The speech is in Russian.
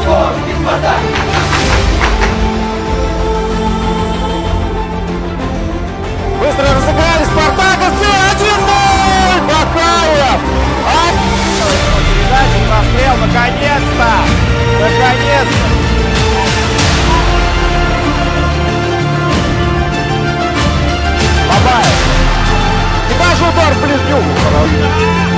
Отбор, господа! Быстро разыграли спартаковцы! 1-0! Бакаев! А... Передача, прострел, наконец-то! Наконец-то! Бабаев! И даже удар в близнюку!